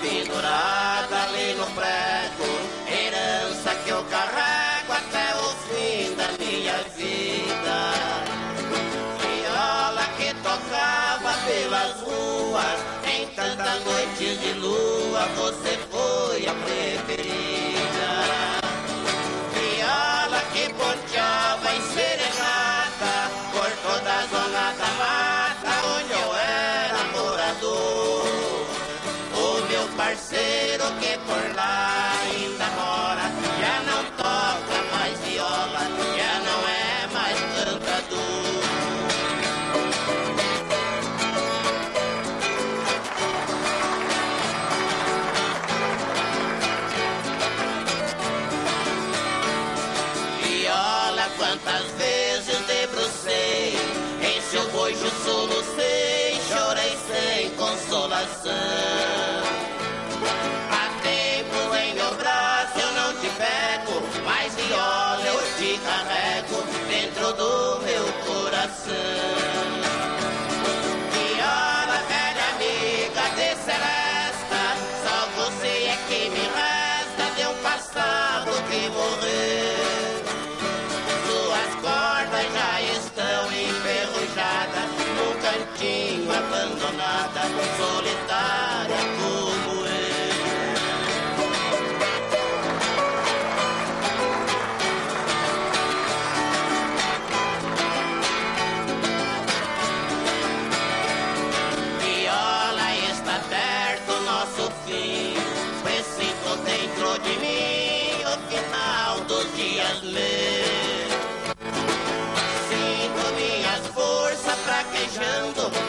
Pendurada ali no prego, herança que eu carrego até o fim da minha vida. Viola que tocava pelas ruas, em tantas noites de lua, você foi a preferida. Parceiro que por lá ainda mora, já não toca mais viola, já não é mais cantador. Viola, quantas vezes te carrego Dentro do meu coração. Viola, velha amiga de Celesta Só você é quem me resta De um passado que morreu. Suas cordas já estão enferrujadas num cantinho abandonada, fim. Preciso dentro de mim o final dos dias ler. Sinto minhas forças fraquejando.